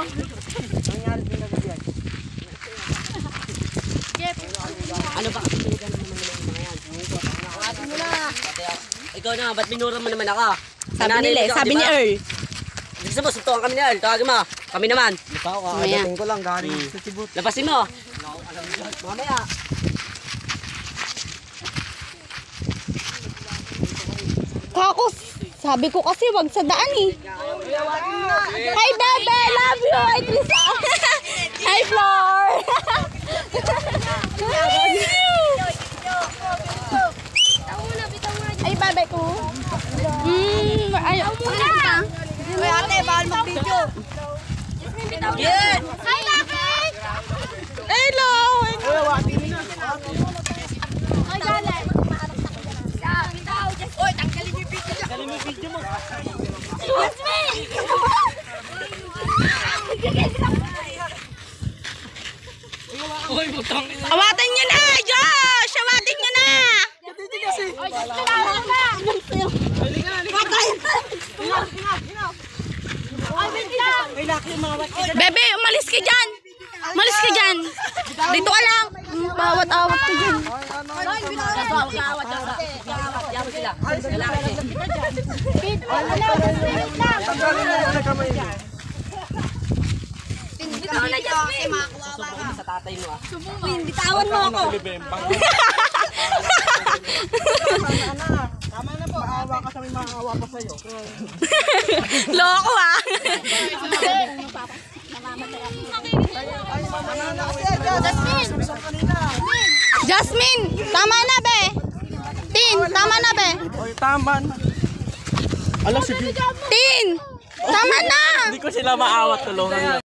Nangyari din agad yan. Ano ba kasi pinigan naman naman ng mga yan? Ate mo na. Ikaw na, ba't minura mo naman ako? Sabi Nanay nila, ka, sabi di ni ba? Earl. Gusto mo, suntukan kami ni Earl. Tawagin mo. Kami naman. Mamaya. kakadating ko lang galing sa Cebu. Lapasin mo. Mamaya. Kako, sabi ko kasi wag sa daan eh. Hi you. Hi Trisa. Hi Flor. Ay Bebe ko. Mm, ay, muna. Uy, ate, bawal mag-video. Yan! Hi, Lucky! Hello. Ay, dali. Uy, tanggalin yung video. Tanggalin yung video mo. Uy, butang. Awatin niyo na, Josh. Awatin niyo na. Ay, kailangan na. Ay, wait lang. Bebe, umalis ka dyan. Umalis ka dyan. Dito ka lang. Mm, Bawat-awat ka dyan. Kaso, huwag ka awat. Ka awat. Yaman sila. Lalaki eh. Wait, wala, wait lang. Tanggalin mo muna kamay na, Jasmine. Susubukin mo sa tatay mo ah. Bitawan mo ako. Tama na po, aawa ka sa may maawa pa sa'yo. Loko ah. Jasmine, tama na be. Tin, tama na be. Oy, tama na. Alam si Tin, tama na. Hindi ko sila maawat tulungan.